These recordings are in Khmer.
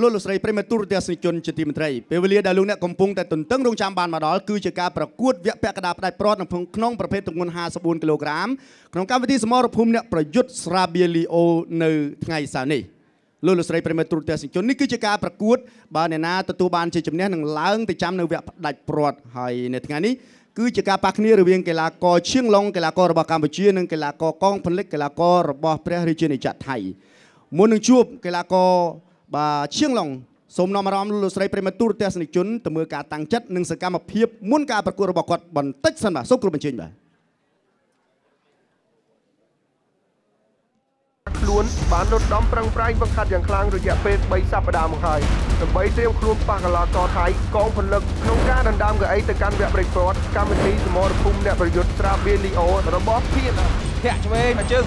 លោកលោកស្រីប្រិមត្តទូរទស្សនិកជនជាទីមេត្រីពេលវេលាដែលលោកអ្នកកំពុងតែទន្ទឹងរង់ចាំបានមកដល់គឺជាការប្រកួតវគ្គពាក់កណ្ដាលផ្ដាច់ព្រាត់នៅក្នុងប្រភេទទម្ងន់54គីឡូក្រាមក្នុងកម្មវិធីសមរភូមិអ្នកប្រយុទ្ធស្រាបៀលីអូនៅថ្ងៃសៅរ៍នេះលោកលោកស្រីប្រិមត្តទូរទស្សនិកជននេះគឺជាការប្រកួតបើអ្នកណាទទួលបានជ័យជំនះនឹងឡើងទៅចាំនៅវគ្គផ្ដាច់ព្រាត់ហើយនៅថ្ងៃនេះគឺជាការប៉ះគ្នារវាងកីឡាករឈៀងឡុងកីឡាកររបស់កម្ពុជានិងកីឡាករកងផលិតកីឡាកររបស់ព្រះរាជាណាចក្រថៃមុននឹងជួបកីឡាករ បាទឈៀងឡុងសូមនាំអារម្មណ៍លោកស្រីប្រិមត្តទូរទស្សនិកជនទៅមើលការតាំងចិត្តនិងសកម្មភាពមុនការប្រកួតរបស់គាត់បន្តិចសិនបាទសូមគ្រប់បញ្ចេញបាទខ្លួនបានរត់ដំប្រឹងប្រែងបង្ខាត់យ៉ាងខ្លាំងរយៈពេល3សប្តាហ៍មកហើយដើម្បីត្រៀមខ្លួនប៉ះកីឡាករថៃកងពលិកក្នុងការដណ្ដើមកៅអីទៅកាន់វគ្គ break forward កម្មវិធីសមរភូមិអ្នកប្រយុទ្ធស្រាបៀលីអូរបស់ភៀនធាក់ឆ្វេងមកជើង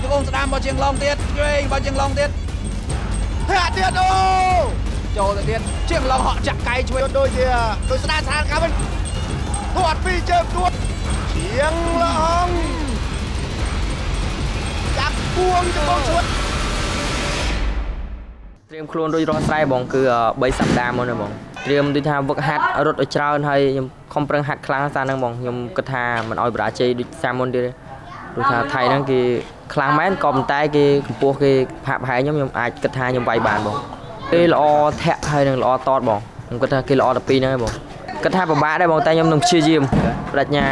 ជង្គង់ស្ដាំរបស់ជាងឡងទៀតឆ្វេងរបស់ជាងឡងទៀត ធាក់ទៀតអូចូលទៅទៀតជាងឡងហក់ចាក់កៃឆ្វេងដូចជាដូចស្ដានស្ដានកាវិញធាត់ពីជើងទួតជាងឡងចាក់ពួងជង្គង់ឈួតត្រៀមខ្លួនរួចរាល់ស្រែបងគឺ3សប្តាហ៍មុនហ្នឹងបងត្រៀមដូចថាវឹកហាត់រត់ឲ្យច្រើនហើយខ្ញុំខំប្រឹងហាត់ខ្លាំងសារហ្នឹងបងខ្ញុំគិតថាមិនឲ្យបរាជ័យដូចសាមុនទៀតទេ ព្រោះថាថៃហ្នឹងគេខ្លាំងមែនក៏ប៉ុន្តែគេកម្ពស់គេផាក់ផែខ្ញុំខ្ញុំអាចគិតថាខ្ញុំវាយបានបងគេល្អធាក់ហើយនឹងល្អតតបងខ្ញុំគិតថាគេល្អតែពីរហ្នឹងឯងបងគិតថាពិបាកដែរបងតែខ្ញុំនឹងព្យាយាមបដិញ្ញា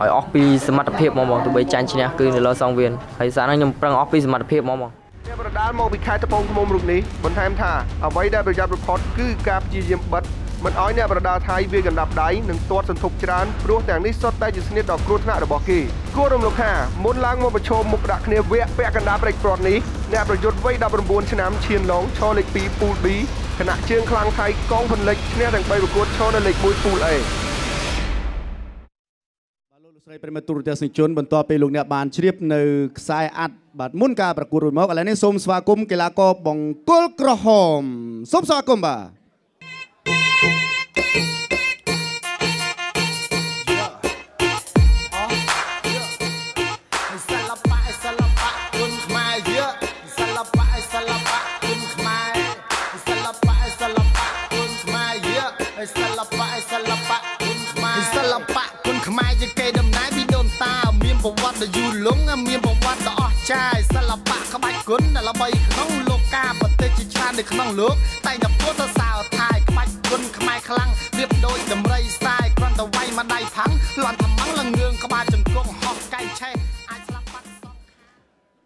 ឲ្យអស់ពីសមត្ថភាពមកបងទោះបីចាញ់ឈ្នះគឺនៅលើសងវៀនហើយសារហ្នឹងខ្ញុំប្រឹងអស់ពីសមត្ថភាពមកបងអ្នកប្រដាល់មកពីខេត្តត្បូងឃ្មុំរូបនេះបន្ថែមថាអ្វីដែលប្រយ័ត្ន report គឺការព្យាយាមបិទ មិនឲ្យអ្នកប្រដាល់ថៃវាកណ្ដាប់ដៃនិងទាត់សន្ធប់ច្រើនព្រោះទាំងនេះសុទ្ធតែជាស្នៀតដ៏គ្រោះថ្នាក់របស់គេគួររំលឹកថាមុនឡើងមកប្រឈមមុខដាក់គ្នាវគ្គពាក់កណ្ដាលព្រែកព្រាត់នេះអ្នកប្រយុទ្ធវ័យ19ឆ្នាំឈៀនឡងឈរលេខ2ពូល B គណៈជើងខ្លាំងថៃកងពលិចឈ្នះទាំង3ប្រកួតឈរនៅលេខ1ពូល A ស្រីប្រិមត្តទូរទស្សនិកជនបន្ទាប់ពីលោកអ្នកបានជ្រាបនៅខ្សែអាត់បាទមុនការប្រកួតរួចមកឥឡូវនេះសូមស្វាគមន៍កីឡាករបង្គោលក្រហមសូមស្វាគមន៍បាទ ប្រវត្តិដ៏យូរលង់មានប្រវត្តិដ៏អស្ចារ្យសិល្បៈក្បាច់គុណដែលល្បីក្នុងលោកកាប្រទេសជាច្រើននៅក្នុងលោកតែតែពោលទៅសើថាយក្បា ច់គុណខ្មែរខ្លាំងរៀបដូចដំរីសាយគ្រាន់តែវាយមកដៃផាំងលន់ថ្មឹងលងឿងក្បាលជង្គង់ហោះកែងឆេះអាចស្លាប់បាត់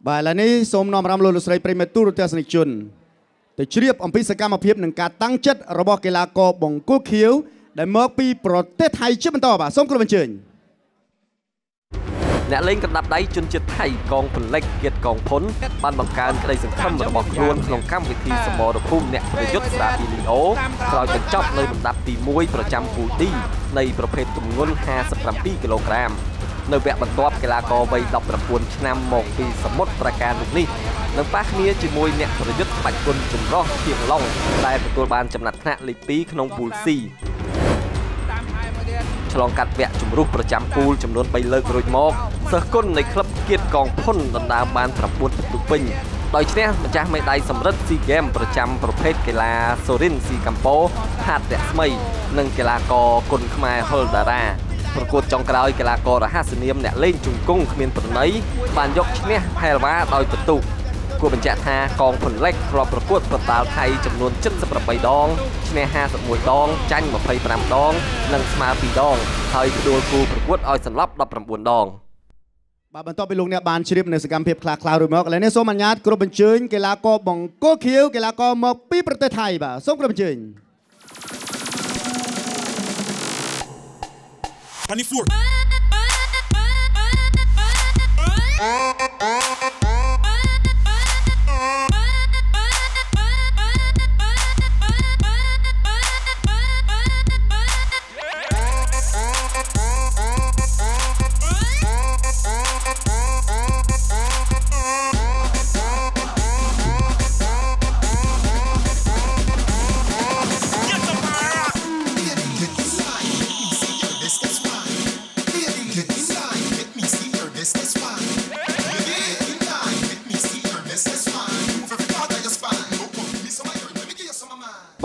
បាទឥឡូវនេះសូមនាំអារម្មណ៍លោកលោកស្រីប្រិមត្តទូរទស្សនិកជនទៅជ្រាបអំពីសកម្មភាពនិងការតាំងចិត្តរបស់កីឡាករបង្គោលខៀវដែលមកពីប្រទេសថៃជាបន្តបាទសូមគោរពអញ្ជើញ អ្នកលេងកណ្ដាប់ដៃជនជាតិថៃកងពលិចគៀតកងផុនបានបង្កើនក្តីសង្ឃឹមរបស់ខ្លួនក្នុងកម្មវិធីសមរភូមិអ្នកប្រយុទ្ធស្រាប៊ីលីអូក្រោយបញ្ចប់នៅលំដាប់ទី1ប្រចាំពូល D នៃប្រភេទទម្ងន់57គីឡូក្រាមនៅវគ្គបន្ទាប់កីឡាករវ័យ19ឆ្នាំមកពីសមុទ្រប្រការនោះនេះនឹងប៉ះគ្នាជាមួយអ្នកប្រយុទ្ធបាច់គុណចម្រុះជាងឡុងដែលទទួលបានចំណាត់ថ្នាក់លេខ2ក្នុងពូល C ឆ្លងកាត់វគ្គជំរុះប្រចាំពូលចំនួន3លើករួចមកសិស្សគុណនៃក្លឹបគៀតកងភុនដណ្ដើមបាន9ពិន្ទុពេញដោយឈ្នះម្ចាស់មេដាយសម្រិទ្ធស៊ីហ្គេមប្រចាំប្រភេទកីឡាសូរិនស៊ីកម្ពូហាត់រស្មី និងកីឡាករគុណខ្មែរហុលតារាប្រកួតចុងក្រោយកីឡាកររហស្សនាមអ្នកលេងជង្គង់គ្មានប្រណីបានយកឈ្នះហែលវ៉ាដោយបន្ទុក គួរបញ្ជាក់ថាកងពលិចធ្លាប់ប្រកួតប្រតាល់ថៃចំនួន78ដងឈ្នះ51ដងចាញ់25ដង និងស្មើ2ដង ហើយផ្ដួលគូប្រកួតឲ្យសន្លប់19ដងបាទបន្ទាប់ពីលោកអ្នកបានជ្រាបនៅសកម្មភាពខ្លះៗរួចមកឥឡូវនេះសូមអនុញ្ញាតគ្រប់អញ្ជើញកីឡាករបង្គោលខៀវកីឡាករមកពីប្រទេសថៃបាទសូមគ្រប់អញ្ជើញ24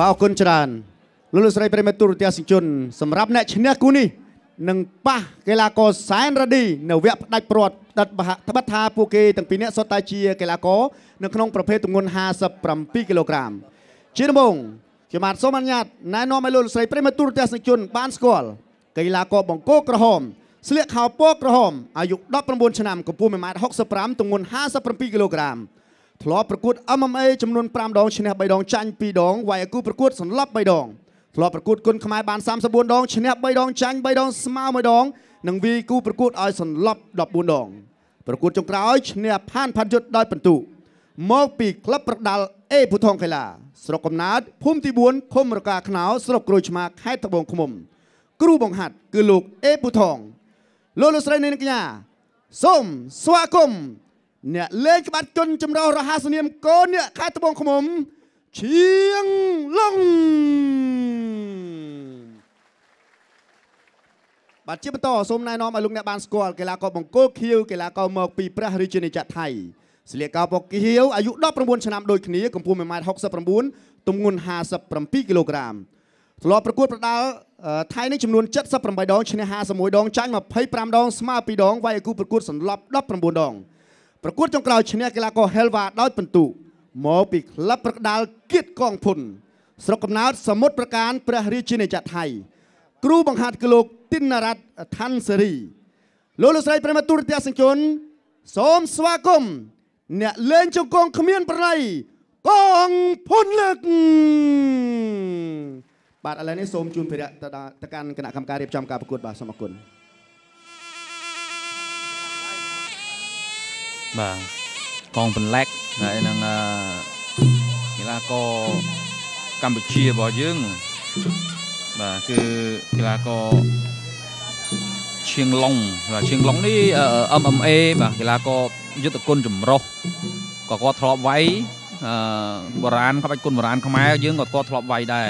បាទអរគុណច្រើនលោកលោកស្រីប្រិមត្តទូរទស្សនិកជនសម្រាប់អ្នកឈ្នះគូនេះនឹងប៉ះកីឡាករសែនរ៉ាឌីនៅវគ្គផ្ដាច់ព្រាត់ដិតត្បិតថាពួកគេទាំងពីរនាក់សុទ្ធតែជាកីឡាករនៅក្នុងប្រភេទទម្ងន់57គីឡូក្រាមជាដំបូងខ្ញុំបាទសូមអនុញ្ញាតណែនាំឲ្យលោកលោកស្រីប្រិមត្តទូរទស្សនិកជនបានស្គាល់កីឡាករបង្គោលក្រហមស្លៀកខោពណ៌ក្រហមអាយុ19ឆ្នាំកម្ពស់1.65ម៉ែត្រទម្ងន់57គីឡូក្រាម ធ្លាប់ប្រកួត MMA ចំនួន5ដងឈ្នះ3ដងចាញ់2ដងវាយអាគូប្រកួតសន្លប់3ដងធ្លាប់ប្រកួតគុនខ្មែរបាន34ដងឈ្នះ3ដងចាញ់3ដងស្មើ1ដងនិងវាយគូប្រកួតឲ្យសន្លប់14ដងប្រកួតចុងក្រោយឈ្នះផានផាត់យុទ្ធដោយបន្ទុមកពីក្លឹបប្រដាល់អេភូថងកីឡាស្រុកកំណើតភូមិទី4ឃុំរកាខ្នោស្រុកក្រួយឆ្មាខេត្តត្បូងឃ្មុំ គ្រូបង្ហាត់គឺលោកអេភូថងលោកលោកស្រីនាងកញ្ញាសូមស្វាគមន៍ អ្នកលេងក្បាច់គុនចម្រុះរហ័សនាមកូនអ្នកខេត្តត្បូងឃ្មុំឈៀងឡុងបាទជាបន្តសូមណែនាំឲ្យលោកអ្នកបានស្គាល់កីឡាករបង្គោលខៀវកីឡាករមកពីព្រះរាជាណាចក្រថៃស្លៀកកោពកខៀវអាយុ19ឆ្នាំដូចគ្នាកម្ពស់1.69ម៉ែត្រទម្ងន់57គីឡូក្រាមធ្លាប់ប្រកួតប្រដាល់ថៃនេះចំនួន78ដងឈ្នះ51ដងចាញ់25ដងស្មើ2ដងវាយឲ្យគូប្រកួតសន្លប់19ដង ប្រកួតចុងក្រោយឈ្នះកីឡាករ Helva ដោយពិន្ទុមកពីក្លឹបប្រដាល់គៀតកងភុនស្រុកកំណើតសមុទ្រប្រការព្រះរាជាណាចក្រថៃគ្រូបង្ហាត់គឺលោកទីនរ៉ាត់ឋានសេរីលោកលោកស្រីប្រិមត្តទូរទស្សនិកជនសូមស្វាគមន៍អ្នកលេងជង្គង់គ្មានប្រណីកងភុនលើកបាទឥឡូវនេះសូមជូនភារៈទៅកាន់គណៈកម្មការរៀបចំការប្រកួតបាទសូមអរគុណ បាទកងបន្លែកហើយនឹងកីឡាករកម្ពុជារបស់យើងបាទគឺកីឡាករឈៀងឡុងបាទឈៀងឡុងនេះ MMA បាទកីឡាករយុទ្ធគុណចម្រុះក៏គាត់ធ្លាប់វាយអឺបុរាណក្បាច់គុណបុរាណខ្មែរយើងក៏គាត់ធ្លាប់វាយដែរ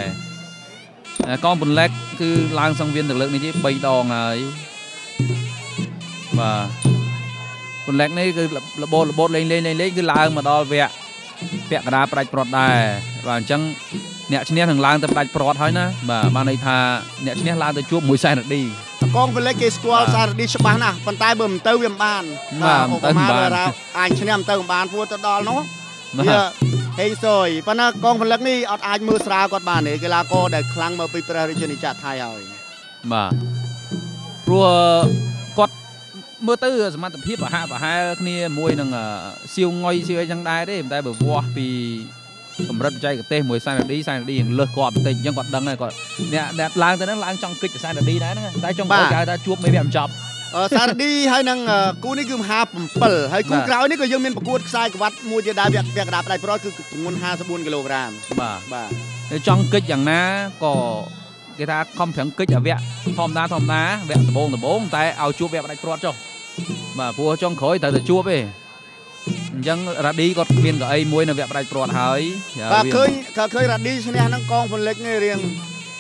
កងបន្លែកគឺឡើងសង្វៀនទៅលើកនេះទេ3ដងហើយបាទ បន្លែកនេះគឺរបូតរបូតលេងលេងលេងលេងគឺឡើងមកដល់វគ្គពាក់កណ្ដាលប្រាច់ព្រាត់ដែរបាទអញ្ចឹងអ្នកឈ្នះនឹងឡើងទៅផ្ដាច់ព្រាត់ហើយណាបាទបានន័យថាអ្នកឈ្នះឡើងទៅជួបមួយសែនរឌីកងវិលេចគេស្គាល់សារឌីច្បាស់ណាស់ប៉ុន្តែបើមិនទៅវាមិនបានបាទទៅមិនបានអាចឈ្នះមិនទៅមិនបានព្រោះទៅដល់នោះវាហេងសុយប៉ុន្តែកងពលិកនេះអត់អាចមើលស្រាលគាត់បានទេកីឡាករដែលខ្លាំងមកពីព្រះរាជាណាចក្រថៃហើយបាទព្រោះគាត់ មើលទៅសមត្ថភាពអាហាប្រហែលគ្នាមួយនឹងសៀវងុយសៀវអីចឹងដែរទេតែបើវាស់ពីកម្រិតបច្ចេកទេសមួយសែនឌីសែនឌីលើសគាត់បន្តិចអញ្ចឹងគាត់ដឹងហើយគាត់អ្នកអ្នកឡើងទៅហ្នឹងឡើងចង់គិតសែនឌីដែរហ្នឹងតែចង់គាត់គេថាជួបមេវាមិនចប់សារឌីហើយនឹងគូនេះគឺមហា7ហើយគូក្រោយនេះក៏យើងមានប្រកួតខ្សែក្បាត់មួយទៀតដែរវាវាកដាផ្ដៃប្រយគឺទម្ងន់54គីឡូក្រាមបាទបាទចង់គិតយ៉ាងណាក៏ គេថាខំប្រឹងគិតអាវៈធម្មតាធម្មតាវគ្គដំបូងដំបូងតែឲ្យជួបវគ្គផ្ដាច់ព្រាត់ចុះបាទព្រោះចុងក្រោយត្រូវតែជួបទេអញ្ចឹងរ៉ាឌីគាត់មានកៅអីមួយនៅវគ្គផ្ដាច់ព្រាត់ហើយបាទឃើញក៏ឃើញរ៉ាឌីឈ្នះហ្នឹងកងពលិចនេះរៀង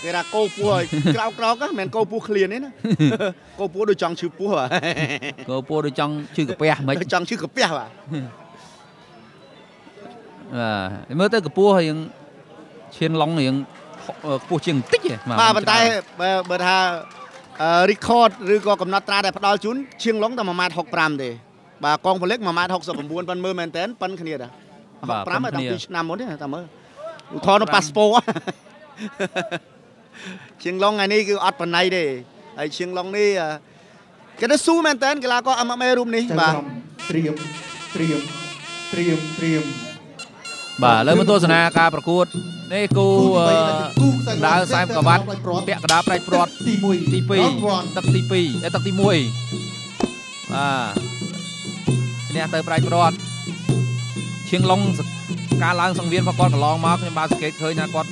គេថាគោពោះឲ្យក្រោកក្រោកមិនមែនគោពោះឃ្លានទេណាគោពោះដូចចង់ឈឺពោះបាទគោពោះដូចចង់ឈឺកាពះមិនចង់ឈឺកាពះបាទបាទមើលទៅកាពស់រៀងឈានឡុងរៀង ខ្ពស់ជាងបន្តិចបាទប៉ុន្តែបើថា record ឬក៏កំណត់ត្រាដែលផ្ដល់ជូនឈៀងឡុងតែ1.65ម៉ែត្រទេបាទកងពលិក1.69ម៉ែត្រប៉ុនមើលមែនតើប៉ុនគ្នាដែរ65ហើយតាំងពីឆ្នាំមុនទេតែមើលឧទាហរណ៍នៅប៉ាសពូឈៀងឡុងថ្ងៃនេះគឺអត់បណៃទេហើយឈៀងឡុងនេះគេទៅស៊ូមែនតើកីឡាករ MMA រូបនេះបាទត្រៀមត្រៀមត្រៀមត្រៀម បាទឥឡូវមកទស្សនាការប្រកួតនេះគូដើរសែមកវ៉ាត់ពាក់កដាផ្ដាច់ព្រាត់ទី1ទី2ទឹកទី2ទឹកទី1បាទឈ្នះទៅផ្ដាច់ព្រាត់ឈៀងឡុងការឡើងសង្វៀនរបស់គាត់កន្លងមកខ្ញុំបាទសង្កេតឃើញថាគាត់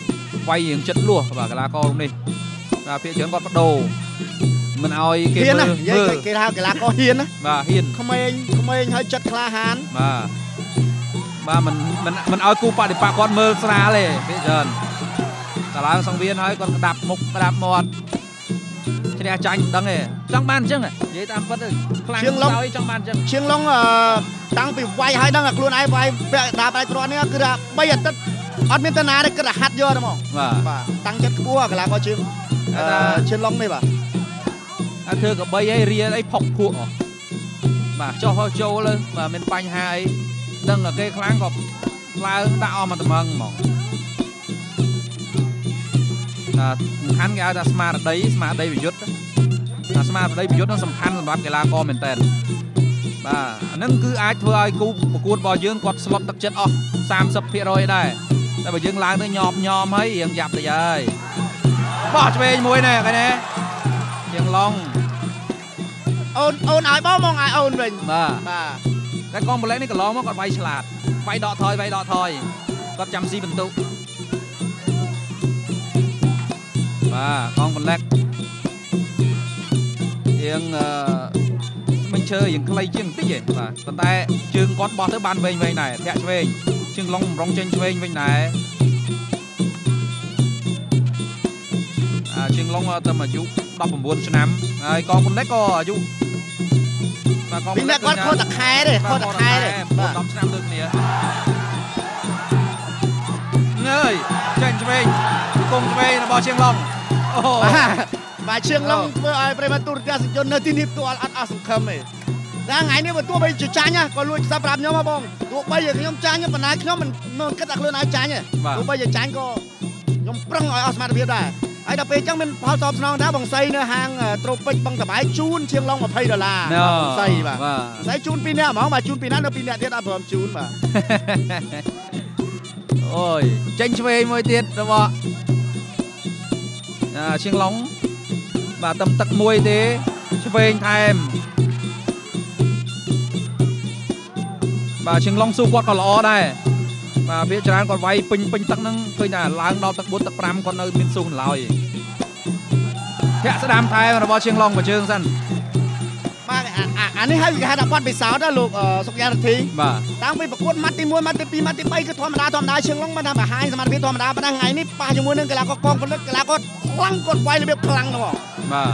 វាយរៀងចិត្តលួសបាទកីឡាករនេះបាទភាគច្រើនគាត់បដូរមិនអោយគេមើលមើលគេហៅកីឡាករហ៊ានណាបាទហ៊ានក្មេងក្មេងហើយចិត្តក្លាហានបាទ បាទមិនមិនមិនអោយគូបដិបកគាត់មើលស្រាលទេភាគច្រើនតែឡើងសង្វៀនហើយគាត់ក្តាប់មុខក្តាប់មាត់ឈ្នះចាញ់មិនដឹងទេចង់បានអញ្ចឹងនិយាយតាមពិតខ្លាំងទៅចង់បានអញ្ចឹងឈៀងឡុងតាំងពីវាយហើយដឹងថាខ្លួនឯងវាយពាក់ដាបឯគ្រាន់នេះគឺថា3អាទិត្យអត់មានតាណាទេគិតតែហាត់យកទេហ្មងបាទបាទតាំងចិត្តខ្ពស់កន្លះក៏ជើងអឺឈិនឡុងនេះបាទអាធ្វើកបីអីរៀលអីផុកភក់អស់បាទចុះហោះចូលទៅបាទមានបញ្ហាអី ដឹងតែគេខ្លាំងក៏ឡើងដាក់អស់មកត្មឹងហ្មងអាសំខាន់គេហៅថាស្មារតីស្មារតីប្រយុទ្ធអាស្មារតីប្រយុទ្ធហ្នឹងសំខាន់សម្រាប់កីឡាករមែនតើបាទអាហ្នឹងគឺអាចធ្វើឲ្យគូប្រកួតរបស់យើងគាត់ស្លុតទឹកចិត្តអស់30%ដែរតែបើយើងឡើងទៅញោមញោមហើយរៀងយ៉ាប់តិចហើយបោះឆ្វេងមួយណែគេណែជាងឡងអូនអូនឲ្យបងមកឲ្យអូនវិញបាទបាទ តែកងប្រឡែងនេះកន្លងមកគាត់វាយឆ្លាតវាយដកថយវាយដកថយគាត់ចាំស៊ីបន្ទុកបាទកងប្រឡែងយើងអឺមិញឈើយើងខ្លីជាងបន្តិចឯងបាទប៉ុន្តែជើងគាត់បោះទៅបានវែងវែងដែរធាក់ឆ្វេងជើងឡុងរងចេញឆ្វេងវិញដែរអាជើងឡុងទៅអាយុ19ឆ្នាំហើយកងប្រឡែងក៏អាយុបាទកង ពីប្រឡែនេះគាត់ខុសតែខែទេខុសតែខែទេបាទ10ឆ្នាំដូចគ្នាងើយចេញឆ្វេងគង់ឆ្វេងរបស់ជាងឡុងអូបាទបាទឈៀងឡុងធ្វើឲ្យប្រិមត្តទូរទស្សនិកជននៅទីនេះផ្ទាល់អត់អស់សង្ឃឹមទេតែថ្ងៃនេះបើទោះបីជាចាញ់ណាក៏លួចខ្សែប្រាប់ខ្ញុំហ៎បងទោះបីជាខ្ញុំចាញ់ប៉ុន្តែខ្ញុំមិនមិនគិតថាខ្លួនឯងចាញ់ទេទោះបីជាចាញ់ក៏ខ្ញុំប្រឹងឲ្យអស់សមត្ថភាពដែរ ហើយដល់ពេលអញ្ចឹងមានផលតបស្នងដែរបងសៃនៅហាងត្រូពិចបឹងតបាយជូនឈៀងឡុង20ដុល្លារបងសៃបាទបាទបងសៃជូនពីរនាក់ហ្មងបាទជូនពីរនាក់នៅពីរនាក់ទៀតអត់ព្រមជូនបាទអូយចេញឆ្វេងមួយទៀតរបស់អាជាងឡុងបាទតំទឹកមួយទេឆ្វេងថែមបាទជាងឡុងស៊ូគាត់ក៏ល្អដែរ បាទវាច្រើនគាត់វាយពេញពេញទឹកហ្នឹងឃើញថាឡើងដល់ទឹក4ទឹក5គាត់នៅមានស៊ូនៅឡើយធាក់ស្ដាមថែមរបស់ជាងឡុងមួយជើងសិនបាទអាអាអានេះហើយគេហៅថាបាត់ពិសោធន៍ណាលោកអឺសុកយ៉ារធីបាទតាំងពីប្រកួតម៉ាត់ទី1ម៉ាត់ទី2ម៉ាត់ទី3គឺធម្មតាធម្មតាឈឹងឡុងមិនថាបង្ហាញសមត្ថភាពធម្មតាប៉ុន្តែថ្ងៃនេះប៉ះជាមួយនឹងកីឡាករកងពលិតកីឡាករខ្លាំងគាត់វាយរបៀបខ្លាំងហ្មងបាទ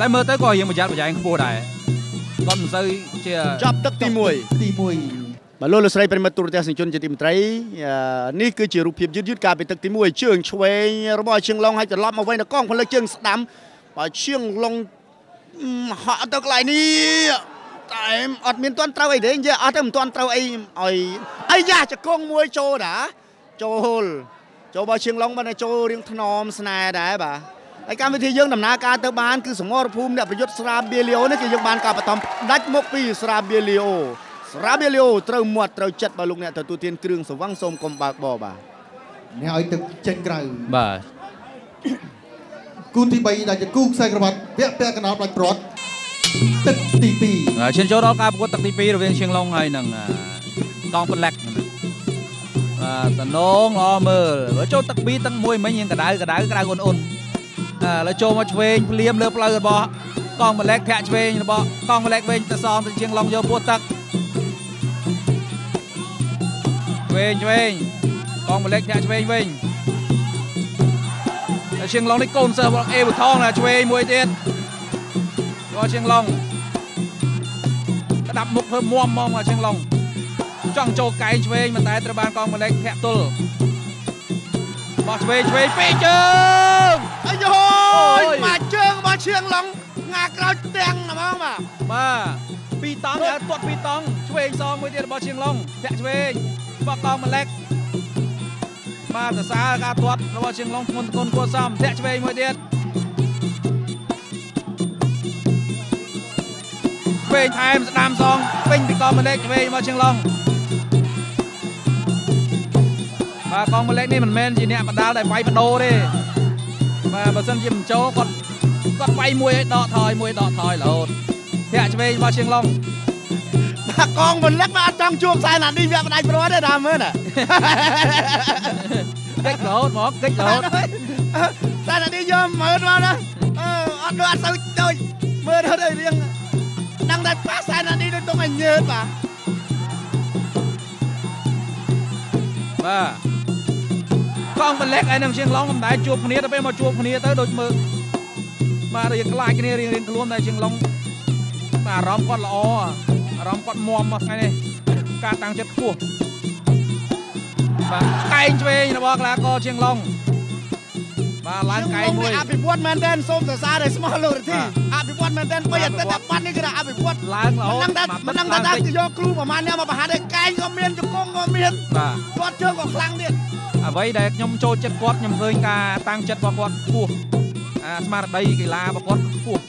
តែមើលទៅក៏រៀងប្រយ័ត្នប្រយែងខ្ពស់ដែរគាត់មិនសូវជាចប់ទឹកទី1ទី1 បាទលោកលោកស្រីប្រិមត្តទូរទស្សនិកជនជាទីមេត្រីអឺនេះគឺជារូបភាពយឺតយឺតកាលពីទឹកទី1ជើងឆ្វេងរបស់ឈឹងឡុងហើយត្រឡប់មកវិញដល់កងពលិតជើងស្ដាំបើឈឹងឡុងអឺហក់ទៅកន្លែងនេះតែអត់មានទាន់ត្រូវអីទេនិយាយអត់ទៅមិនទាន់ត្រូវអីឲ្យអាយ៉ាចកងមួយចូលតាចូលចូលបើឈៀងឡុងបានតែចូលរៀងថ្នមស្នេហ៍ដែរបាទហើយកម្មវិធីយើងដំណើរការទៅបានគឺសមរភូមិអ្នកប្រយុទ្ធស្រាបៀលីអូនេះគឺយើងបានការបឋមដាច់មុខពីស្រាបៀលីអូស្រាបៀលីអូត្រូវមាត់ត្រូវចិត្តបើលោកអ្នកទទួលទានគ្រឿងសង្វឹងសូមកុំបើកបរបាទអ្នកឲ្យទឹកចេញក្រៅបាទគូទី3ដែលជាគូខ្សែក្រវ៉ាត់ពាក់ពាក់កណ្ដាលផ្ដាច់ព្រាត់ទឹកទី2ឈានចូលដល់ការប្រកួតទឹកទី2រវាងឈៀងឡុងហើយនឹងកងពន្លែកបាទតំណងល្អមើលបើចូលទឹក2ទឹក1មិញយើងកដៅកដៅក្ដៅអ៊ុនអ៊ុនឥឡូវចូលមកឆ្វេងភ្លាមលើផ្លូវរបស់កងពន្លែកធាក់ឆ្វេងរបស់កងពន្លែកវិញទៅសងទៅឈៀងឡុងយកពោះទឹក ឆ្វេងឆ្វេងកងពន្លែកធាក់ឆ្វេងវិញតែឈៀងឡុងនេះកូនសិស្សរបស់អេវថងណាឆ្វេងមួយទៀតយកឈៀងឡុងក្តាប់មុខធ្វើមុំមកមកជាងឡុងចង់ចូលកែងឆ្វេងមិនតែត្រូវបានកងមលេកធាក់ទល់បោះឆ្វេងឆ្វេងពីរជើងអាយអូយយមកជើងរបស់ឈៀងឡុងងាក្រោយទាំងហ្មងបាទបាទពីរតង់ហើយទាត់ពីរតង់ឆ្វេងសងមួយទៀតរបស់ជាងឡុងធាក់ឆ្វេង បោះកងមលេកបាទសរសើរការទាត់របស់ជាងឡុងធ្ងន់ធ្ងរគួរសមធាក់ឆ្វេងមួយទៀតឆ្វេងថែមស្ដាមសងពេញពីកងមលេកឆ្វេងរបស់ជាងឡុងបាទកងម្លេចនេះមិនមែនជាអ្នកបដាលដែលវាយបដូរទេបាទបើសិនជាមិនចូលគាត់គាត់វាយមួយឲ្យដកថយមួយដកថយរហូតធាក់ឆ្វេងរបស់ឈៀងឡុងបាទ កងពលិតមកអត់ចង់ជួបខ្សែណានេះវាក់ផ្ដាច់ព្រាត់ទេតាមមើលណាកិច្ចរហូតហ្មងកិច្ចរហូតតែណានេះយកមើលមកណាអឺអត់ដូចអត់សូវដូចមើលទៅដូចរៀងដឹងតែប៉ះខ្សែណានេះដូចទុកឲ្យញើតបាទបាទកងម្លេចឯនឹងឈៀងឡុងមិនដែលជួបគ្នាទៅពេលមកជួបគ្នាទៅដូចមើលបាទរៀងខ្លាចគ្នារៀងរៀងខ្លួនតែឈៀងឡុងបាទអារម្មណ៍គាត់ល្អ អារម្មណ៍គាត់មមមកថ្ងៃនេះការតាំងចិត្តខ្ពស់បាទកែងឆ្វេងរបស់កីឡាករជាងឡុងបាទឡើងកែងមួយអភិវឌ្ឍមែនទែនសូមសរសើរដល់ស្មោះលោករទ្ធីបាទអភិវឌ្ឍមែនទែនបីអតីតបាត់នេះគឺថាអភិវឌ្ឍឡើងរហូតមិនដឹងថាមកមិនដឹងឡើងថាតិចយកគ្រូប្រហែលអ្នកមកបង្ហាត់ឯងកែងក៏មានជង្គង់ក៏មានបាទគាត់ជើងក៏ខ្លាំងទៀតអ្វីដែលខ្ញុំចូលចិត្តគាត់ខ្ញុំឃើញការតាំងចិត្តរបស់គាត់ខ្ពស់អាស្មារតីកីឡារបស់គាត់ខ្ពស់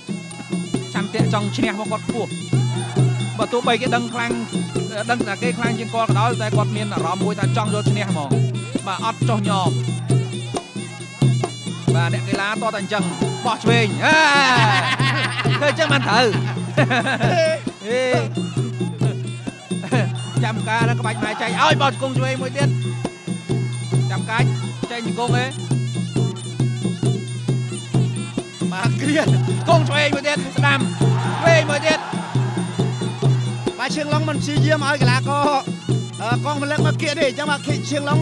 ឆន្ទៈចង់ឈ្នះរបស់គាត់ខ្ពស់ បើទោះបីគេដឹងខ្លាំងដឹងថាគេខ្លាំងជាងគាត់ក៏ដោយតែគាត់មានអារម្មណ៍មួយថាចង់យកឈ្នះហ្មងបាទអត់ចោះញោមបាទអ្នកកីឡាតតែអញ្ចឹងបោះឆ្វេងអេធ្វើអញ្ចឹងបានត្រូវហេចាំការហ្នឹងក្បាច់ម៉ែចែកឲ្យបោះជង្គង់ឆ្វេងមួយទៀតចាំកាច់ចេញជង្គង់ឯងបាទគ្រៀនគង់ឆ្វេងមួយទៀតស្ដាំឆ្វេងមួយទៀត បាទឈៀងឡុងមិនព្យាយាមឲ្យកីឡាករអឺកងមលឹកមកគៀកទេអញ្ចឹងបាទឈៀងឡុង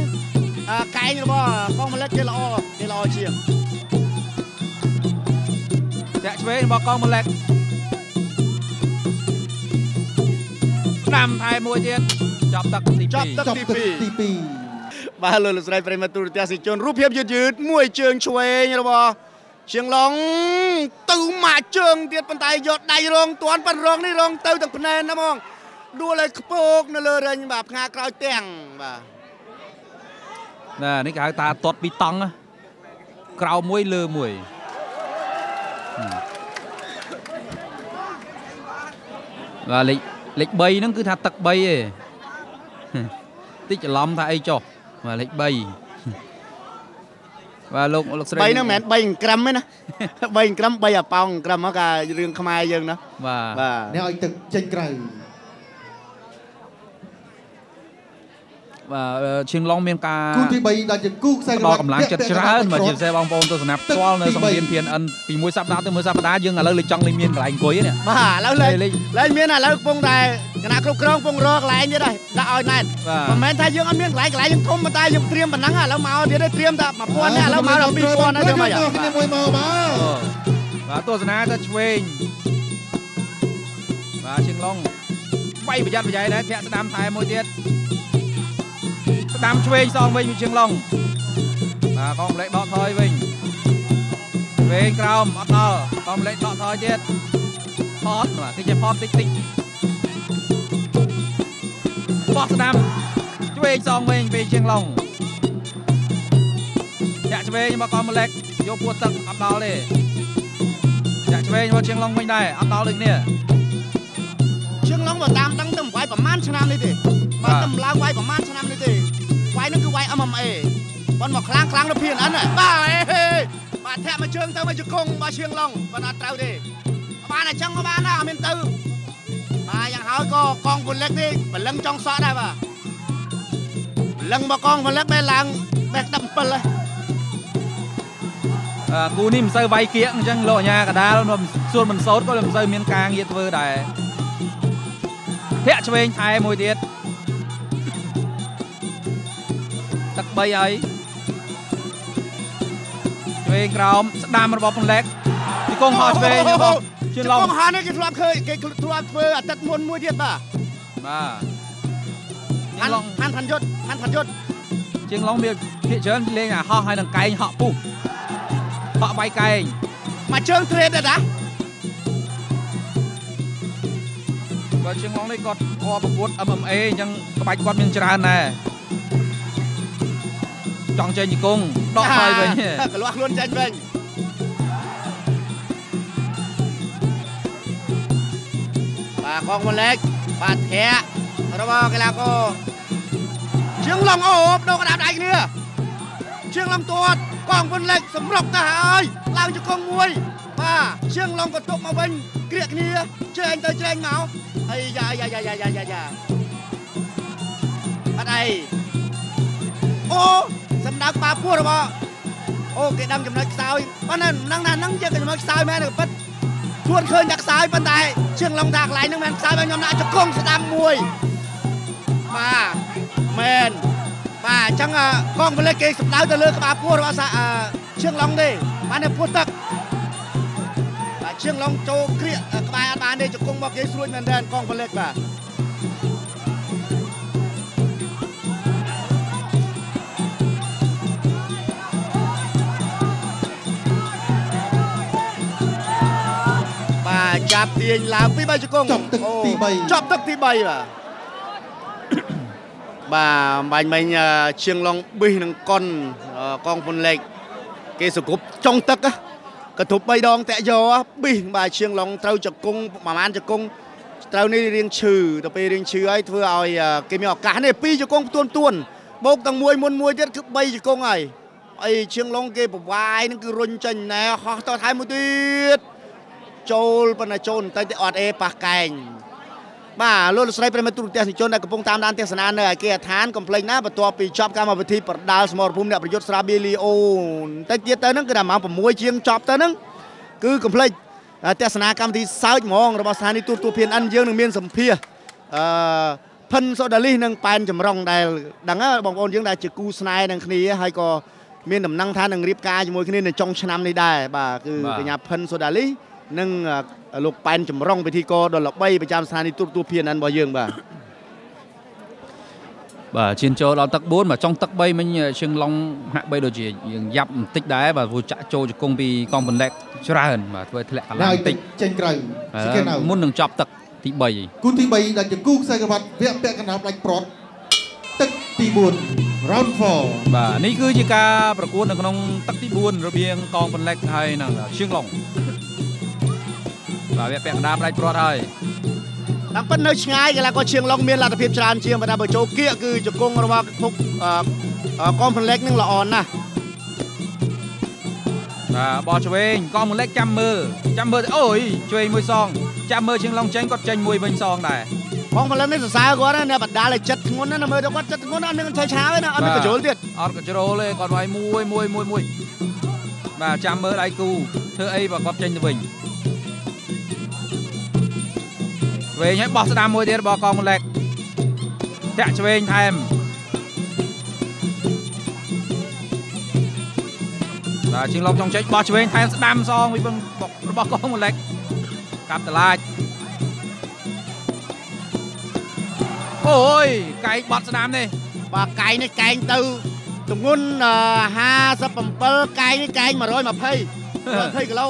អឺកែងរបស់កងមលឹកគេល្អគេល្អជាងចាក់ឆ្វេងរបស់កងមលិកស្ដាំថែមួយទៀតចប់ទឹកទី2ចប់ទឹកចប់ទីទឹកទី2បាទលោកលោកស្រីប្រិមត្តទូរទស្សនិកជនរូបភាពយឺតយឺតមួយជើងឆ្វេងរបស់ឈៀងឡុងទៅមកជើងទៀតប៉ុន្តែយកដៃរងតាន់ប៉ុនរងនេះរងទៅទាំងភ្នែនណាហ្មង ដួលឲ្យខ្ពកនៅលើរែងបាទផ្ងាក្រោយទាំងបាទណានេះគេហៅតាទាត់ពីតង់ណាក្រោមមួយលើមួយបាទលេខលេខ3ហ្នឹងគឺថាទឹក3ឯងតិចច្រឡំថាអីចុះបាទលេខ3បាទលោកលោកស្រី3ហ្នឹងមិនមែន3អង្ក្រឹមទេណា3អង្ក្រឹម3អាប៉ោងអង្ក្រឹមមកការឿងខ្មែរយើងណាបាទបាទអ្នកឲ្យទឹកចេញក្រៅ បាទអឺ ឈៀងឡុងមានការគូទី3ដល់ជាគូខ្សែផ្ដល់កម្លាំងចិត្តច្រើនមកជាពិសេសបងប្អូនទស្សនាផ្ទាល់នៅសង្វៀន PNN ពីមួយសប្តាហ៍ទៅមួយសប្តាហ៍យើងឥឡូវលេចចង់លេងមានកន្លែងអង្គុយនេះបាទឥឡូវលេងលេងលេងមានឥឡូវកំពុងតែគណៈគ្រប់គ្រងកំពុងរកកន្លែងទៀតហើយដាក់ឲ្យណែនបាទមិនមែនថាយើងអត់មានកន្លែងកន្លែងយើងធំប៉ុន្តែយើងត្រៀមប៉ុណ្ណឹងឥឡូវមកទៀតទេត្រៀមតែ1000នេះឥឡូវមកដល់2000ហើយទៅមកគ្នាមួយមកបាទបាទទស្សនាទៅឆ្វេងបាទឈៀងឡុងវាយប្រយ័ត្នប្រយែងដែរធាក់ស្ដាំថែមួយទៀត ស្ដាំឆ្វេងសងវិញពីឈៀងឡុងបាទកងម្លេចដកថយវិញឆ្វេងក្រោមអត់ដល់កងម្លេចដកថយទៀតផតបាទគេជាផតតិចតិចបោះស្ដាំឆ្វេងសងវិញពីឈៀងឡុងចាក់ឆ្វេងរបស់កងម្លេចយកពួតទឹកអត់ដល់ទេចាក់ឆ្វេងមកជាងឡុងវិញដែរអត់ដល់ដូចគ្នាជើងឡុងមកតាមដឹងទៅវាយប្រហែលឆ្នាំនេះទេ បាបាទទតែម្លងវាយប្រហែលឆ្នាំនេះទេវាយនឹងគឺវាយ MMA ប៉ុនមកខ្លាំងខ្លាំងទៅ PNN ហ៎បាទអេបាទធាក់មកជើងទៅមកជង្គង់បាទជើងឡុងប៉ុន្តែអត់ត្រូវទេបានតែចឹងក៏បានដែរអត់មានទៅបាទយ៉ាងហើយក៏កងពលិកនេះបលឹងចង់សក់ដែរបាទបលឹងមកកងពលិកបែរឡើងបេះ17ហើយអឺគូនេះមិនសូវវាយគៀកអញ្ចឹងលោកអាញាកដាលមិនសួនមិនសោតក៏មិនសូវមានការងារធ្វើដែរធាក់ឆ្វេងថែមួយទៀត ទឹក3ហើយឆ្វេងក្រោមស្ដាំរបស់ពន្លែកពីកងហោះឆ្វេងរបស់ជឿនឡុងកងហាននេះគេធ្លាប់ឃើញគេធ្លាប់ធ្វើអាទិត្យមុនមួយទៀតបាទបាទជឿហាននឡុងហានផាន់យុទ្ធហានផាន់យុទ្ធជាងឡុងវាភាគច្រើនលេងអាហោះហើយនឹងកែងហក់ពុះហក់វាយកែងមកជើង trade ដែរណាបើជាងឡុងនេះគាត់គាត់ប្រកួត MMA អញ្ចឹងក្បាច់គាត់មានច្រើនដែរ ចង់ចេញជង្គង់ដកថយវិញកលាស់ខ្លួនចាញ់វិញបាទកងមលេកបាទធាក់របស់កីឡាករជើងឡងអូបដូរកដាប់ដៃគ្នាជើងឡងទាត់កងវុនលេខសម្រុកទៅហើយឡើងជង្គង់មួយបាទជើងឡងក៏ទប់មកវិញក្រៀកគ្នាជើងទៅជើងមកហើយយ៉ាយ៉ាយ៉ាយ៉ាយ៉ាយ៉ាយ៉ាអត់អីអូ សម្ដៅក្បាលពោះរបស់អូគេដឹងចំណុចខ្សោយប៉ុន្តែមិនដឹងថាហ្នឹងជាចំណុចខ្សោយមែនទេប៉ិតជួនឃើញតែខ្សោយប៉ុន្តែជើងឡងថាកន្លែងហ្នឹងមិនខ្សោយមែនខ្ញុំដាក់ជង្គង់ស្ដាំមួយបាទមែនបាទអញ្ចឹងអ่ะកងពលិចគេសម្ដៅទៅលើក្បាលពោះរបស់សាអឺជើងឡងទេបានតែពោះទឹកបាទជើងឡងចូលក្រៀកអ่ะក្បែរអត់បានទេជង្គង់មកគេស្រួចមែនទែនកងពលិចបាទ ចាប់ទាញឡើងពីបាយជង្គង់ចប់ទឹកទីបីអូចប់ទឹកទី3បាទបាទបាញ់មិញអឺឈៀងឡុងប៊ីសនឹងកុនអឺកងពុនលេខគេសគ្រប់ចុងទឹកហ៎ក៏ទប់3ដងតាក់យកហ៎ប៊ីសបាទឈៀងឡុងត្រូវជង្គង់ប្រហែលជង្គង់ត្រូវនេះរៀងឈឺទៅពេលរៀងឈឺហើយធ្វើឲ្យអឺគេមានឱកាសនេះពីរជង្គង់ទួនទួនបូកទាំងមួយមុនមួយទៀតគឺ3ជង្គង់ហើយអីឈៀងឡុងគេប្រវាយនឹងគឺរុញចេញណែហោះតថែមមួយទៀត ចូលប៉ុន្តែចូលបន្តិចទៅអត់អេប៉ះកែងបាទលោកលោកស្រីប្រិមត្តទូរទស្សនិកជនដែលកំពុងតាមដានទេសនានៅឯគេដ្ឋានកុំភ្លេចណាបន្ទាប់ពីចប់កម្មវិធីប្រដាល់ស្មរភូមិអ្នកប្រយុទ្ធស្រាបៀលីអូបន្តិចទៀតទៅហ្នឹងគឺដល់ម៉ោង6ជាងចប់ទៅហ្នឹងគឺកុំភ្លេចទេសនាកម្មវិធីសើចហ្មងរបស់ស្ថានីយទូរទស្សន៍ PNN យើងនឹងមានសម្ភារអឺផិនសូដាលីសនិងប៉ែនចម្រុងដែលដឹងហ៎បងប្អូនយើងដែលជាគូស្នេហ៍នឹងគ្នាហើយក៏មានដំណឹងថានឹងរៀបការជាមួយគ្នានៅចុងឆ្នាំនេះដែរបាទគឺបាទកញ្ញាផិនសូដាលីស និងអឺលោកប៉ែនចម្រុងពិធីករដ៏ល្បីប្រចាំស្ថានីយទូរទស្សន៍ PNN របស់យើងបាទបាទឈានចូលដល់ទឹក4បាទចុងទឹក3មិញឈឹងឡុងហាក់បីដូចជាយើងយ៉ាប់បន្តិចដែរបាទព្រោះចាក់ចូលជង្គង់ពីកងបន្លែកច្រើនបាទធ្វើធ្លាក់កន្លហើងយបន្តិចចេញក្រៅបាទសិគេនៅមុននឹងចប់ទឹកទី3គូទី3ដែលជាគូខ្សែក្រវ៉ាត់វគ្គពាក់កណ្ដាលផ្ដាច់ប្រត់ទឹកទី4 round 4បាទនេះគឺជាការប្រកួតនៅក្នុងទឹកទី4រវាងកងបន្លែកហើយនិងឈឹងឡុង បាទវាពាក់កណ្ដាលផ្ដាច់ព្រាត់ហើយតាមពិតនៅឆ្ងាយកីឡាករឈៀងឡុងមានលទ្ធភាពច្រើនជាងប៉ុន្តែបើចូលគៀកគឺជង្គង់របស់ភុកអឺអឺកងផ្លែកនឹងល្អណាស់បាទបោះឆ្វេងកងបន្លែកចាំមើលចាំមើលអូយឆ្វេងមួយសងចាំមើលឈឹងឡុងចេញគាត់ចេញមួយវិញសងដែរបងផ្លែកនេះសរសើរគាត់ណាអ្នកបដាល់ឲ្យចិត្តធ្ងន់ណាស់មើលទៅគាត់ចិត្តធ្ងន់ណាស់អត់មានឆេះឆាវទេណាអត់មានកញ្ជុលទៀតអត់កជ្រោលទេគាត់វាយមួយមួយមួយមួយបាទចាំមើលដៃគូធ្វើអីបើគាត់ចេញទៅវិញ ឆ្វេងឲ្យបោះស្ដាំមួយទៀតរបស់កងម្លេចតាក់ឆ្វេងថែមបាទជាងឡុកចុងចេញបោះឆ្វេងថែមស្ដាំសងវិញរបស់កងម្លេចកាប់តឡាចអូយកែងបត់ស្ដាំនេះបាទកែងនេះកែងទៅទម្ងន់អឺ57កែងនេះកែង120 120គីឡូ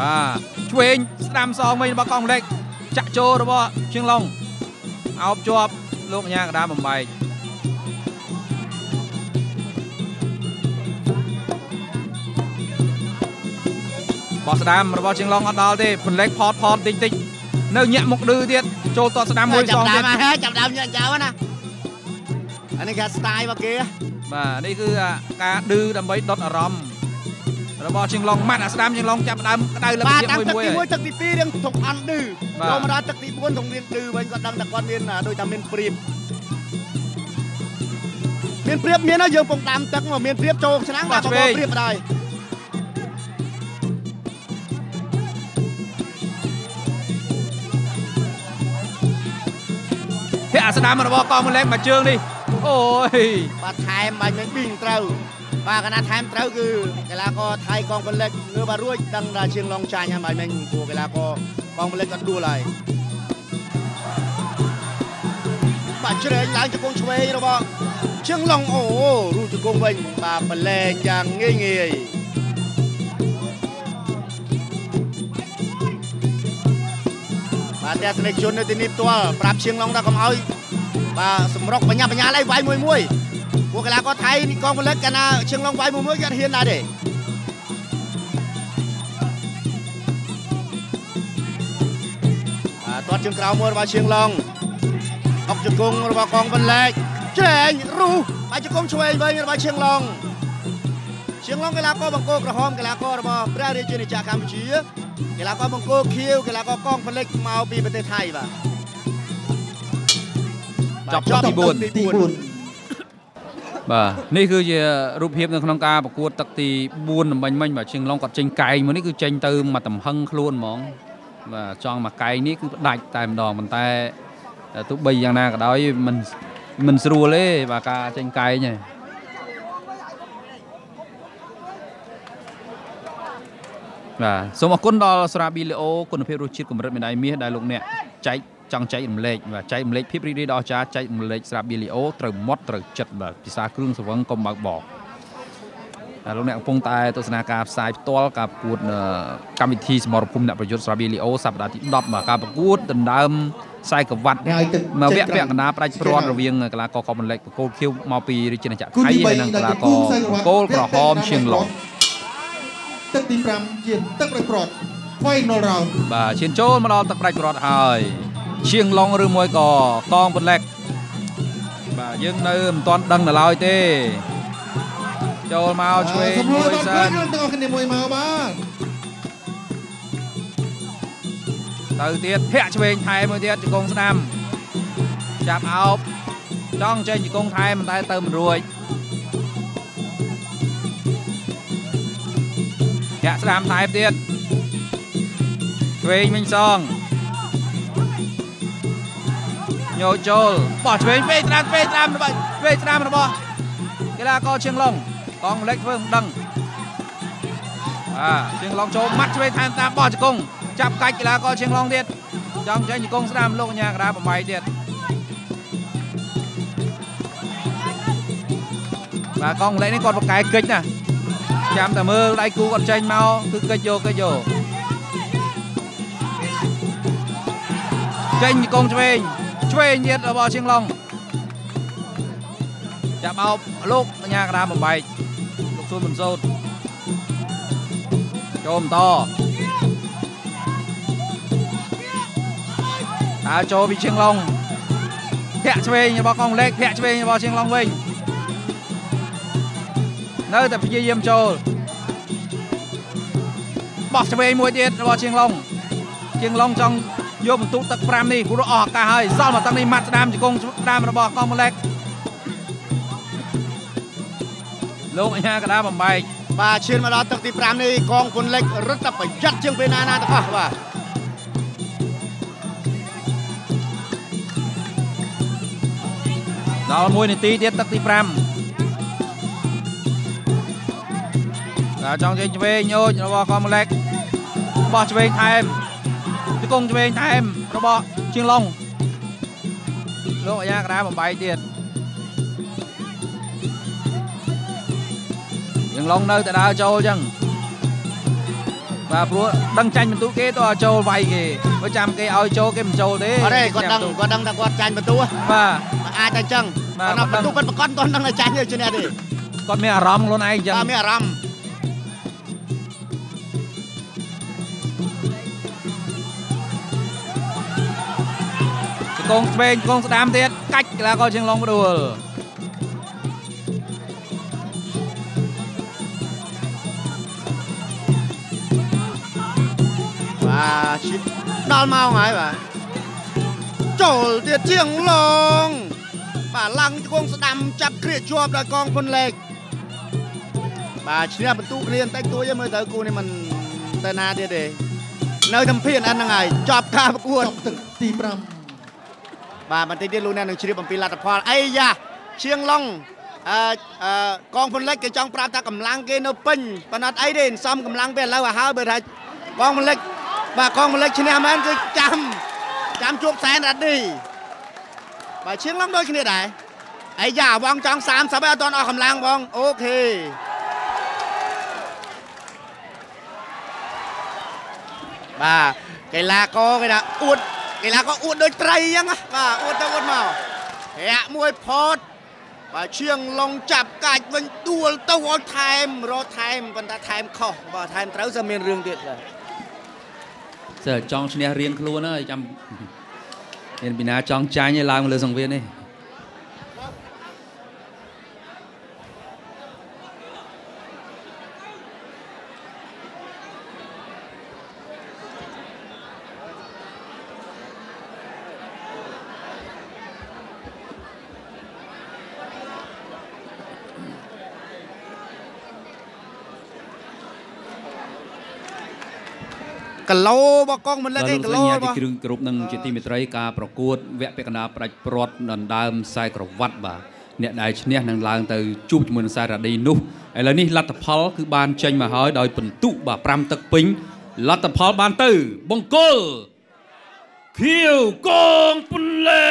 បាទឆ្វេងស្ដាំសងវិញរបស់កងម្លេចចាក់ចូលរបស់ជើងឡុងអោបជាប់លោកអាញាកដាបំបែកបោះស្ដាំរបស់ជើងឡុងអត់ដល់ទេពន្លែកផតផតតិចតិចនៅញាក់មុខឌឺទៀតចូលតតស្ដាំមួយសចាប់ងដើទៀតមហ่าចាប់ដើមញ៉ាំចៅណាអានេះគេ style របស់គេបាទនេះគឺអាការឌឺដើម្បីដុតអារម្មណ៍ របស់ជើងឡុងម៉ាត់អាស្ដាំជើងឡុងចាប់ផ្ដើមក្តៅលឹកបាទជាតាំងមួយទឹកមួយទីហើយ1ទឹកទី2រៀងធំអន់ឌឺបាទចូលមកដល់ទឹកទី4ធំរៀងឌឺវិញគាត់ដឹងតែគាត់មានដូចថាមានព្រៀបមានព្រៀបមានហើយយើងពងដាំទឹកមកមានព្រៀបចូលឆ្នាំងបាទបងព្រៀបដែរភាក់អាស្ដាំរបស់កងម្លេចមួយជើងនេះអូយបាទថែមបាញ់មិនប៊ីងត្រូវ បាទកណាថែមត្រូវគឺកីឡាករថៃកងពលិចងើបបាទរួចដឹងថាជាងឡងចាញ់ហើយបាញ់មិញព្រោះកីឡាករកងពលិចគាត់ដួលហើយបាទជ្រែងឡើងជង្គង់ឆ្វេងរបស់ជាងឡងអូរូជង្គង់វិញបាទបលែងយ៉ាងងាយងាយបាទទស្សនិកជននៅទីនេះផ្ទាល់ប្រាប់ជាងឡងថាកុំឲ្យបាទសម្រុកបញ្ញាបញ្ញាឡៃវាយមួយមួយ ពួកកីឡាករថៃនេះកងពលិចកាលណាជាងឡងវាយមួយមួយគាត់ហ៊ានដែរទេបាទទាត់ជើងក្រោមមួយរបស់ជាងឡងអុកជង្គង់របស់កងពលិចច្រែងរុះបាទជង្គង់ឆ្វេងវិញរបស់ជាងឡងជាងឡងកីឡាករបង្គោលក្រហមកីឡាកររបស់ព្រះរាជាណាចក្រកម្ពុជាកីឡាករបង្គោលខៀវកីឡាករកងពលិចមកពីប្រទេសថៃបាទចប់ទី4ទី4 បាទនេះគឺជារូបភាពនៅក្នុងការប្រកួតទឹកទី4ដំបាញ់មិញបាទជើងឡុងគាត់ចេញកែងមួយនេះគឺចេញទៅមកតំហឹងខ្លួនហ្មងបាទចង់មកកែងនេះគឺផ្ដាច់តែម្ដងប៉ុន្តែទោះបីយ៉ាងណាក៏ដោយมันមិនស្រួលទេបាទការចេញកែងហ្នឹងបាទសូមអរគុណដល់ស្រាប៊ីលេអូគុណភាពរសជាតិកម្រិតមេដាយមាសដែលលោកអ្នកចែក ចង់ចែករំលែកបាទចែករំលែកភាពរីករាយដល់អាចារ្យចែករំលែកស្រាប៊ីលេអូត្រូវមាត់ត្រូវចិត្តបាទភាសាគ្រឿងសង្វឹងកុំបើកបកដែលលោកអ្នកកំពុងតែទស្សនាការផ្សាយផ្ទាល់ការប្រកួតអឺកម្មវិធីសមរភូមិអ្នកប្រយុទ្ធស្រាបៀរលីអូសប្តាហ៍ទី10បាទការប្រកួតដណ្ដើមខ្សែក្រវ៉ាត់ហើយទឹកមកវចេញគ្គពាក់កណ្ដាលផ្ដាច់ព្រាត់រវាងកីឡាករកុំបន្លែកបកគោលខៀវមកពីរាជាណាចក្រថៃហើយនិងកីឡាករបកគោលក្រហមឈៀងឡុងទឹកទី5ជាទឹកប្រប្រត់ final round បាទឈានចូលមកដល់ទឹកផ្ដាច់ព្រាត់ហើយ ឈៀងឡុងឬមួយក៏កងបន្លែកបាទយើងនៅមិនទាន់ដឹងនៅឡើយទេចូលមកឆ្វេងសម្រួមួយលដល់សិពេលនយើងទាំងអស់គ្នាមួយមកបាទទៅទៀតធាក់ឆ្វេងថែមមួយទៀតជង្គង់ស្ដាំចាប់អោបចង់ចេញជង្គង់ថែមតែទៅមិនរួចធាក់ស្ដាំថែមទៀតឆ្វេងវិញសង ញោចូលបោះឆ្វេងពេកស្ដាំពេកស្ដាំរបស់ពេកស្ដាំរបស់កីឡាករឈៀងឡុងកងលេខធ្វើមិនដឹងបាទឈៀងឡុងចូលម៉ាត់ឆ្វេងថែមតាមបោះជង្គង់ចាប់កាច់កីឡាករឈៀងឡុងទៀតចង់ចេញជង្គង់ស្ដាំលោកកញ្ញាកដាបំបីទៀតបាទកងលេខនេះគាត់បកកែកិច្ចណាចាំតែមើលដៃគូគាត់ចេញមកគឺកិច្ចយកកិច្ចយកចេញជង្គង់ឆ្វេង ឆ្វេងទៀតរបស់ឈៀងឡុងចាប់អោបលោកកញ្ញាកដាបំបែកលោកសួនមិនសូតចូលបន្តដើរចូលពីឈៀងឡុងធាក់ឆ្វេងរបស់កងលេខធាក់ឆ្វេងរបស់ឈៀងឡុងវិញនៅតែព្យាយាមចូលបោះឆ្វេងមួយទៀតរបស់ឈៀងឡុងឈៀងឡុងចង់ យកបន្ទុកទឹក5នេះព្រោះអស់ឱកាសហើយសល់មកទឹកនេះម៉ាត់ស្ដាមជង្គង់ស្ដាមរបស់កងលេខលោកអញ្ញាកដាបំបែកបាទឈានមកដល់ទឹកទី5នេះកងគុណលិចរត់តែប្រយ័ត្នជាងពេលណាណាទាំងអស់បាទដល់1នាទីទៀតទឹកទី5ដល់ចង់ចេញឆ្វេងញូចរបស់កមលេកបោះឆ្វេងថែមជង្គង់ឆ្វេងថែមរបស់ជាងឡុងលោកអាយ៉ាកដាបំបីទៀតជាងឡុងនៅតែដើរចូលអញ្ចឹងបាទព្រោះដឹងចាញ់បន្ទុកគេទៅឲ្យចូលវាយគេបើចាំគេឲ្យចូលគេមិនចូលទេអរេគាត់ដឹងគាត់ដឹងថាគាត់ចាញ់បន្ទូបាទអាចតែអញ្ចឹងបាទគាត់បន្ទូគាត់គាត់ប្រកាសគាត់ដឹងថាចាញ់ទេជំនះទេគាត់មានអារម្មណ៍ខ្លួនឯងអញ្ចឹងបាទមានអារម្មណ៍ គង់ឆ្វេងជង្គង់ស្ដាំទៀតកាច់កីឡាករជើងឡុងផ្ដួលបាទឈិតដល់ម៉ោងហើយបាទចូលទៀតជាងឡងបាទឡើងជង្គង់ស្ដាំចាប់គ្រាកជាប់ដល់កងពុនលេខបាទឈ្នះបន្ទូគ្នាបន្តិចតួចឯងមើលទៅគូនេះមិនទៅណាទៀតទេនៅតែភៀនអិនហ្នឹងហើយចប់ការប្រកួតចប់ទឹកទី5 បាទបន្តិចទៀតលោកអ្នកនឹងជ្រាបអំពីលទ្ធផលអីយ៉ាឈៀងឡុងអឺអឺកងពន្លិចគេចង់ប្រាប់ថាកម្លាំងគេនៅពេញប៉ុន្តែអត់អីទេសំកម្លាំងពេលឥឡូវឲ្យហើយបើថាកងពន្លិចបាទកងពន្លិចឈ្នះមែនគឺចាំចាំជួបសែនរ៉ាឌីបាទឈៀងឡុងដូចគ្នាដែរអីយ៉ាវងចង់30ហើយអត់ទាន់អស់កម្លាំងបងអូខេបាទកីឡាករគេថាអួត កីឡាករអួតដូចត្រីអញ្ចឹងណាបាទអួតទៅអួតមករាក់មួយផតបាទឈៀងឡុងចាប់កាច់វិញដួលទៅឲ្យថែមរកថែមប៉ុន្តែថែមខុសបាទថែមត្រូវសើមានរឿងទៀតបាទសើចង់ឈ្នះរៀងខ្លួនហើយចាំមានពីណាចង់ចាញ់ឲ្យឡើងមកលើសង្វៀននេះ គីឡូរបស់កងមិនលិចបាទឯលោកគីសឡូញ្ញារបស់ទីគ្រឿងគ្រប់នឹងជាទីមេត្រីការប្រកួតវគ្គពាក់កណ្ដាលផ្ដាច់ព្រាត់ដណ្ដើមខ្សែក្រវ៉ាត់បាទអ្នកដែលឈ្នះនឹងឡើងទៅជួបជាមួយនឹងខ្សែរ៉ាឌីនោះឥឡូវនេះលទ្ធផលគឺបានចេញមកហើយដោយពិន្ទុបាទ5ទឹកពេញលទ្ធផលបានទៅបង្គោលខៀវកងពន្លែ